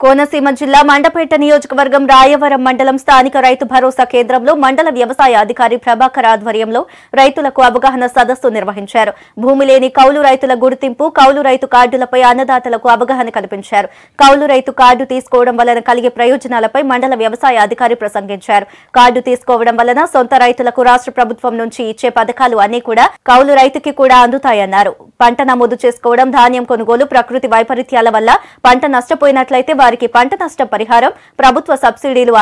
కోనసీమ జిల్లా మండపేట నియోజకవర్గం రాయవరం మండలం స్థానిక రైతు భరోసా కేంద్రంలో మండల వ్యవసాయ అధికారి ప్రభాకర్ ఆధ్వర్యంలో రైతులకు అవగాహన సదస్సు నిర్వహించారు. భూమి లేని కౌలు రైతుల గుర్తింపు కౌలు రైతు కార్డులపై అన్నదాతలకు అవగాహన కల్పించారు. కౌలు రైతు కార్డు తీసుకోవడం వలన కలిగే ప్రయోజనాలపై మండల వ్యవసాయ అధికారి ప్రసంగించారు. కార్డు తీసుకోవడం వలన సొంత రైతులకు రాష్ట్ర ప్రభుత్వం నుంచి ఇచ్చే పథకాలు అన్ని కూడా కౌలు రైతుకి కూడా అందుతాయన్నారు. పంట నమోదు చేసుకోవడం ధాన్యం కొనుగోలు ప్రకృతి వైపరీత్యాల వల్ల పంట నష్టపోయినట్లయితే వారికి పంట నష్ట పరిహారం ప్రభుత్వ సబ్సిడీలు